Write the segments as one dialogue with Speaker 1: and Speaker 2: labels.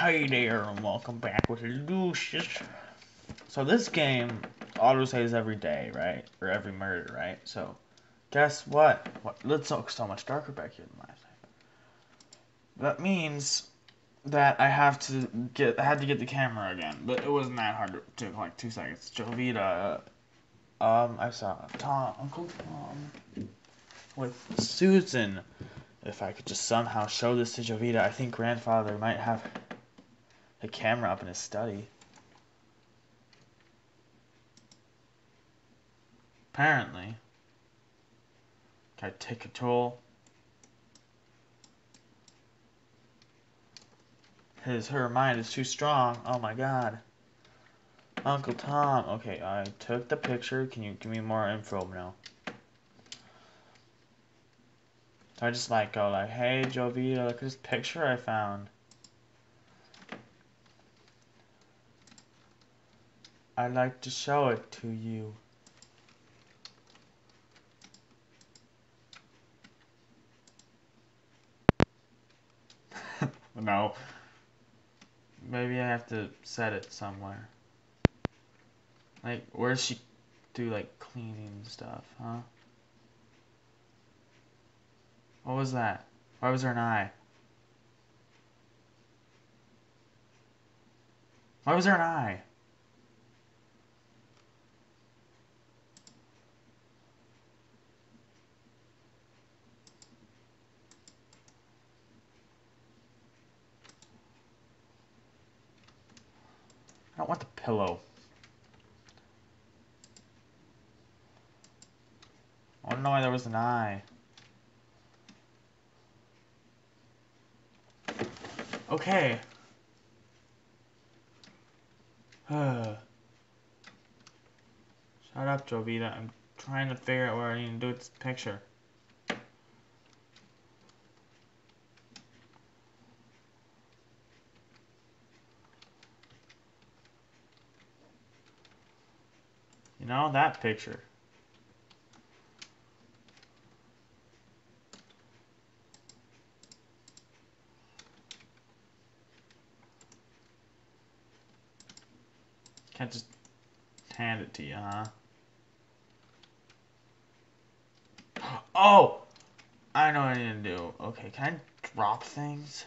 Speaker 1: Hey there, and welcome back with Lucius. So this game auto saves every day, right? Or every murder, right? So, guess what? What? Let's look so much darker back here than last time. That means that I have to get, I had to get the camera again, but it wasn't that hard. It took like two seconds. Jovita, um, I saw Tom, Uncle Tom, with Susan. If I could just somehow show this to Jovita, I think grandfather might have a camera up in his study. Apparently. I take control? His her mind is too strong. Oh my god. Uncle Tom. Okay, I took the picture. Can you give me more info now? So I just like go like, hey Jovita, look at this picture I found. I'd like to show it to you. no. Maybe I have to set it somewhere. Like, where does she do, like, cleaning stuff, huh? What was that? Why was there an eye? Why was there an eye? Don't want the pillow. I don't know why there was an eye. Okay. Shut up, Jovita. I'm trying to figure out what I need to do with this picture. You know, that picture. Can't just hand it to you, huh? Oh! I know what I need to do. Okay, can I drop things?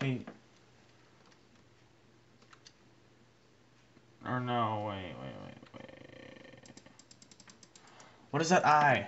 Speaker 1: Hey. Or no, wait, wait, wait, wait. What is that eye?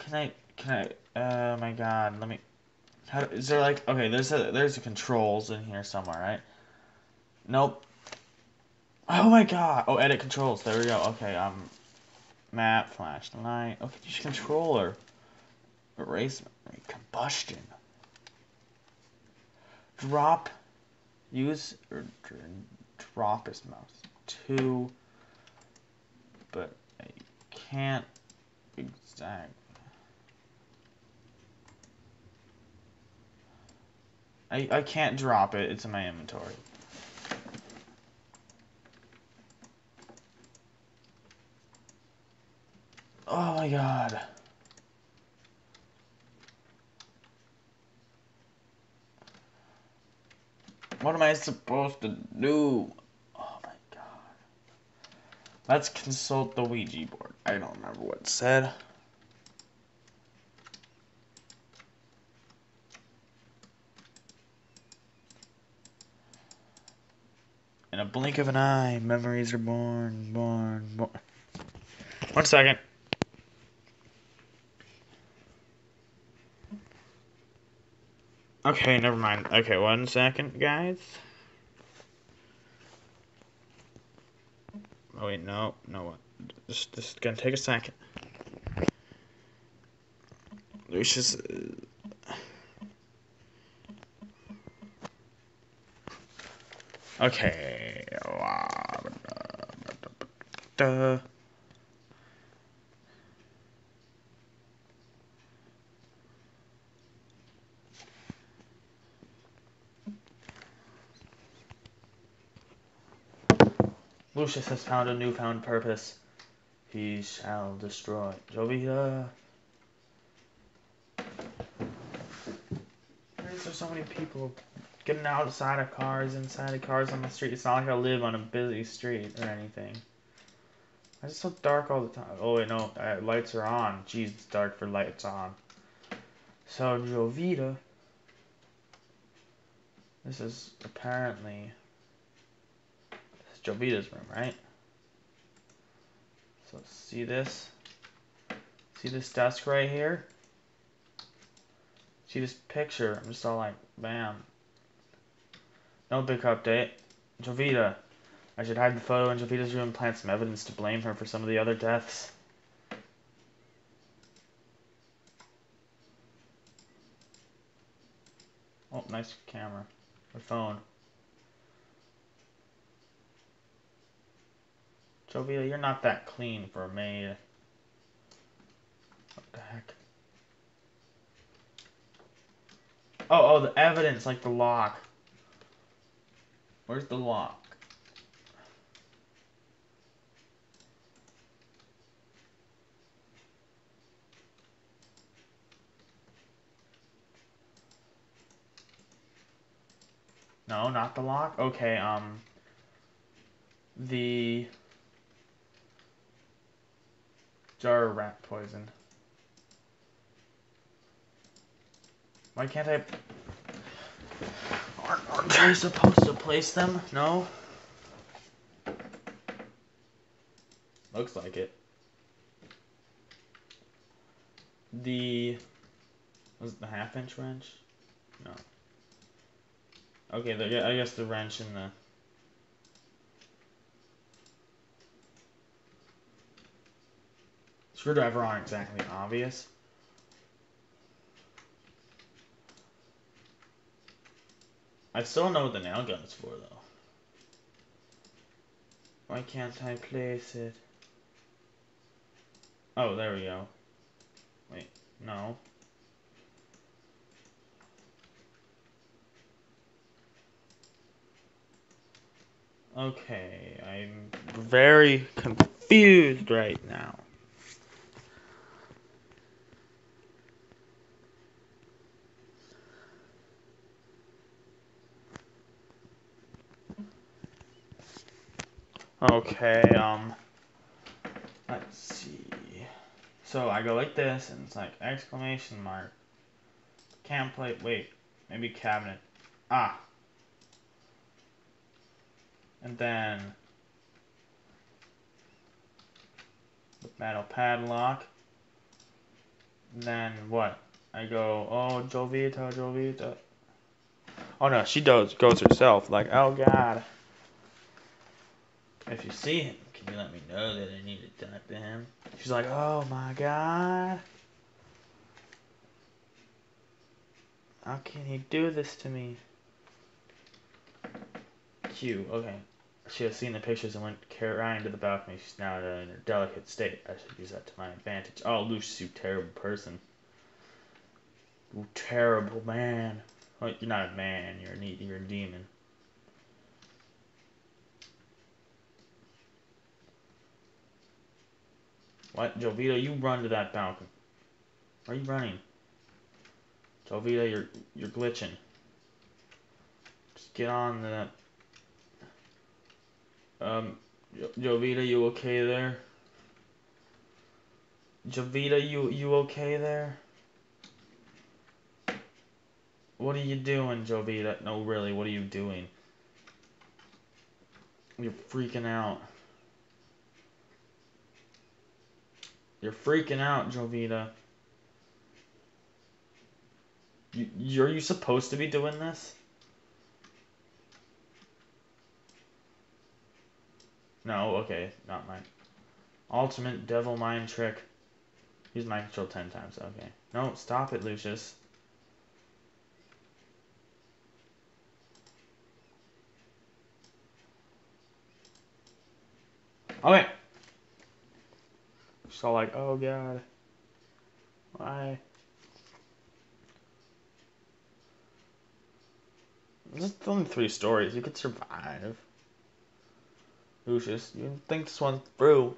Speaker 1: Can I, can I, oh my god, let me, how, is there like, okay, there's a, there's a controls in here somewhere, right? Nope. Oh my god, oh, edit controls, there we go, okay, um, map, flashlight, okay, use controller, erase, combustion, drop, use, or drop his mouse, two, but I can't exact. I, I can't drop it. It's in my inventory. Oh my god. What am I supposed to do? Oh my god. Let's consult the Ouija board. I don't remember what it said. In a blink of an eye, memories are born, born, born. One second. Okay, never mind. Okay, one second, guys. Oh wait, no, no, this, this is gonna take a second. Lucius. Uh... Okay. Uh, Lucius has found a newfound purpose. He shall destroy Jovita. Why is there so many people getting outside of cars, inside of cars on the street? It's not like I live on a busy street or anything. Why is it so dark all the time? Oh wait, no, uh, lights are on. Jeez, it's dark for lights on. So Jovita. This is apparently Jovita's room, right? So see this? See this desk right here? See this picture? I'm just all like, bam. No big update. Jovita. I should hide the photo in Jovita's room and plant some evidence to blame her for some of the other deaths. Oh, nice camera. Or phone. Jovita, you're not that clean for maid. What the heck? Oh, oh, the evidence, like the lock. Where's the lock? No, not the lock. Okay, um, the jar of rat poison. Why can't I? Aren't, aren't I supposed to place them? No. Looks like it. The was it the half inch wrench? No. Okay, the, I guess the wrench and the... Screwdriver aren't exactly obvious. I still don't know what the nail gun is for, though. Why can't I place it? Oh, there we go. Wait, no. Okay, I'm very confused right now. Okay, um, let's see. So I go like this, and it's like exclamation mark. Can't play, wait, maybe cabinet. Ah, and then the metal padlock. And then what? I go, oh, Jovita, Jovita. Oh no, she does goes herself. Like, oh god. If you see him, can you let me know that I need to talk to him? She's like, oh my god. How can he do this to me? Q, okay. She has seen the pictures and went crying to the balcony. She's now in a delicate state. I should use that to my advantage. Oh, Lucius, you terrible person. You terrible man. Well, you're not a man. You're a you're a demon. What, Jovita? You run to that balcony. Where are you running? Jovita, you're you're glitching. Just get on that um, Jovita, you okay there? Jovita, you you okay there? What are you doing, Jovita? No, really, what are you doing? You're freaking out. You're freaking out, Jovita. You, are you supposed to be doing this? No, okay, not mine. Ultimate devil mind trick. Use mind control ten times, okay. No, stop it, Lucius. Okay. So like, oh god. Why? There's only three stories. You could survive. Lucius, you think this one's through.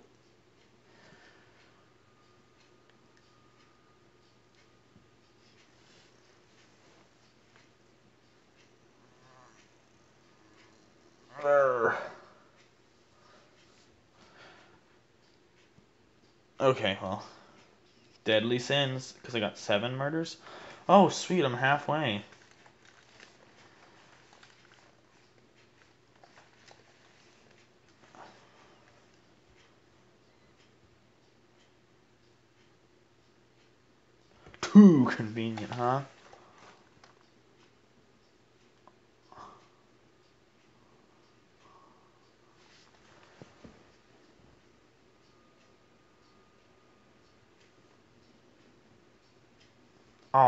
Speaker 1: Okay, well. Deadly Sins, because I got seven murders. Oh, sweet, I'm halfway. Too convenient, huh?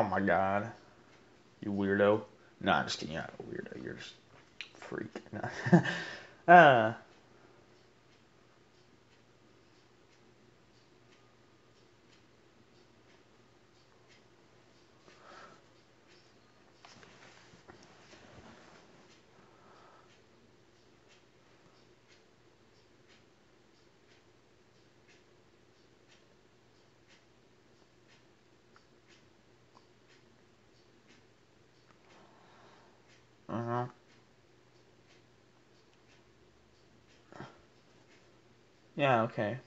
Speaker 1: My god. You weirdo. No, I'm just kidding. You're not a weirdo. You're just freak. Uh. Yeah, okay.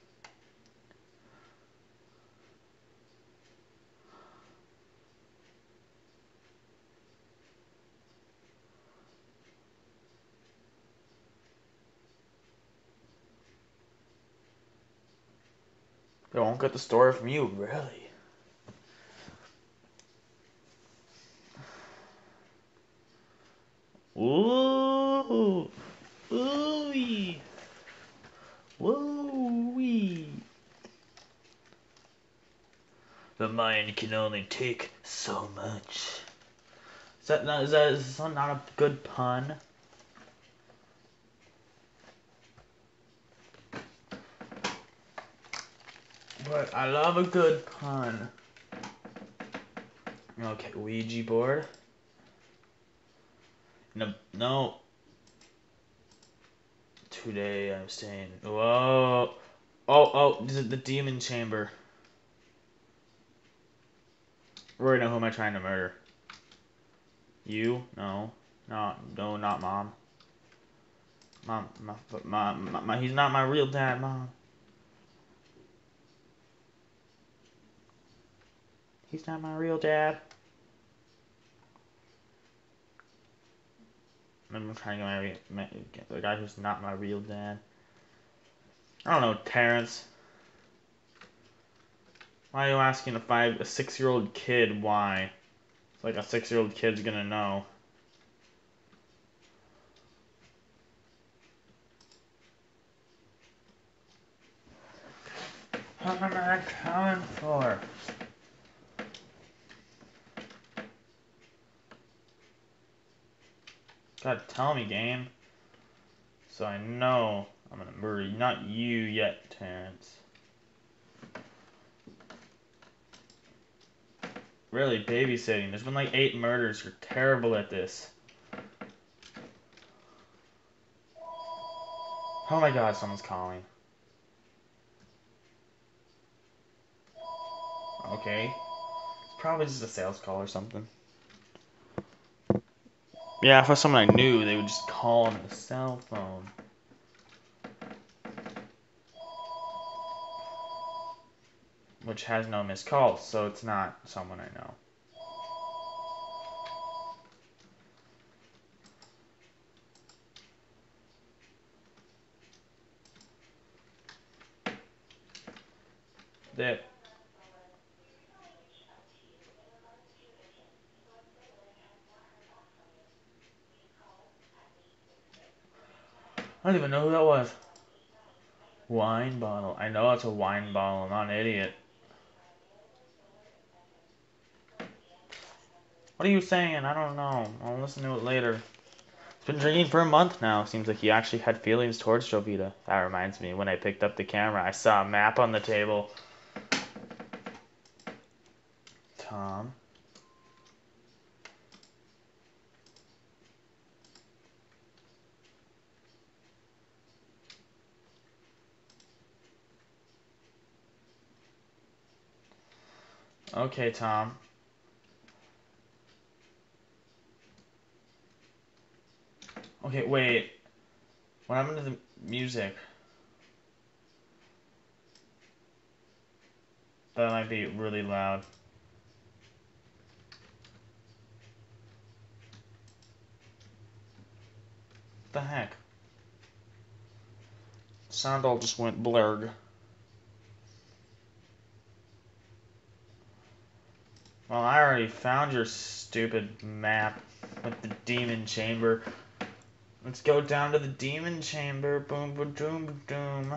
Speaker 1: They won't get the story from you, really. Mind can only take so much. Is that not, is that, is that not a good pun? But I love a good pun. Okay, Ouija board. No, no. Today I'm staying. Whoa. Oh, oh, this is the demon chamber. Rory, now who am I trying to murder? You? No. No, no, not mom. Mom, my, my, my, my, he's not my real dad, mom. He's not my real dad. I'm trying to marry the guy who's not my real dad. I don't know, Terrence. Why are you asking a five, a six-year-old kid why? It's like a six-year-old kid's gonna know. What am I coming for? God, tell me, game. So I know I'm gonna murder you. Not you yet, Terrence. Really, babysitting. There's been like eight murders. You're terrible at this. Oh my god, someone's calling. Okay. It's probably just a sales call or something. Yeah, if it was someone I knew, they would just call on the cell phone. Which has no missed calls, so it's not someone I know. That I don't even know who that was. Wine bottle. I know it's a wine bottle. I'm not an idiot. What are you saying? I don't know. I'll listen to it later. He's been drinking for a month now. Seems like he actually had feelings towards Jovita. That reminds me, when I picked up the camera, I saw a map on the table. Tom. Okay, Tom. Okay, wait. What happened to the music? That might be really loud. What the heck? Sound all just went blurred. Well, I already found your stupid map with the demon chamber. Let's go down to the demon chamber. Boom, boom, doom, doom.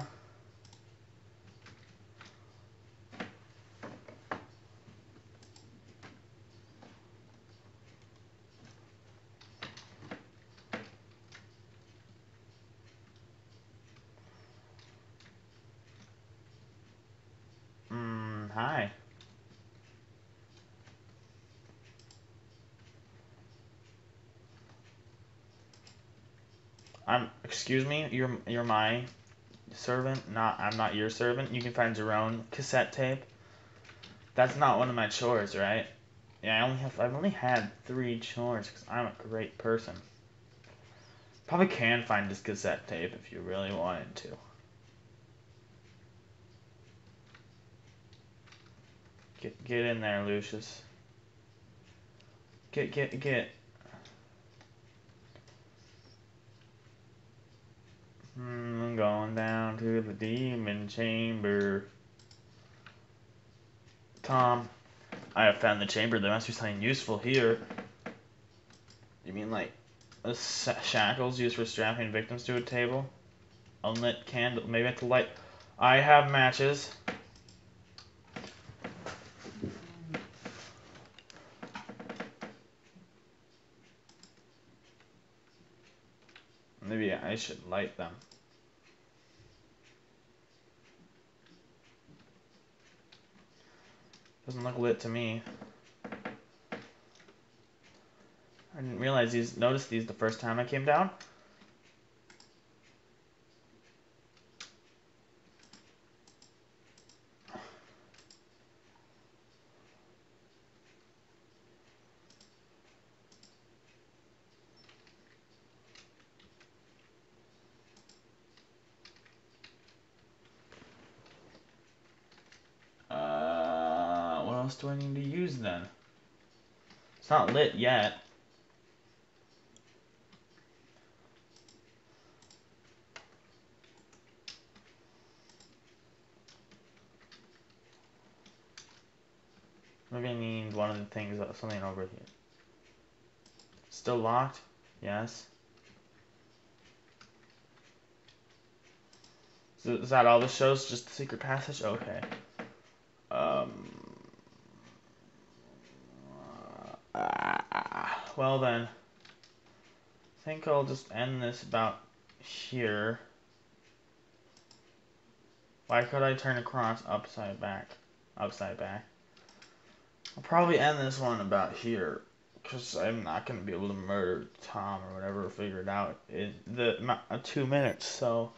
Speaker 1: I'm excuse me, you're you're my servant, not I'm not your servant. You can find your own cassette tape. That's not one of my chores, right? Yeah, I only have I've only had three chores because I'm a great person. Probably can find this cassette tape if you really wanted to. Get get in there, Lucius. Get get get. Going down to the demon chamber. Tom, I have found the chamber. There must be something useful here. You mean like the shackles used for strapping victims to a table? Unlit candle. Maybe I have to light. I have matches. Maybe I should light them. Doesn't look lit to me. I didn't realize these, noticed these the first time I came down. Else do I need to use then? It's not lit yet. Maybe I need one of the things, uh, something over here. Still locked? Yes. Is that all this shows? Just the secret passage? Okay. Um, well then, I think I'll just end this about here. Why could I turn across upside back? Upside back. I'll probably end this one about here. Because I'm not going to be able to murder Tom or whatever, figure it out in the two minutes, so...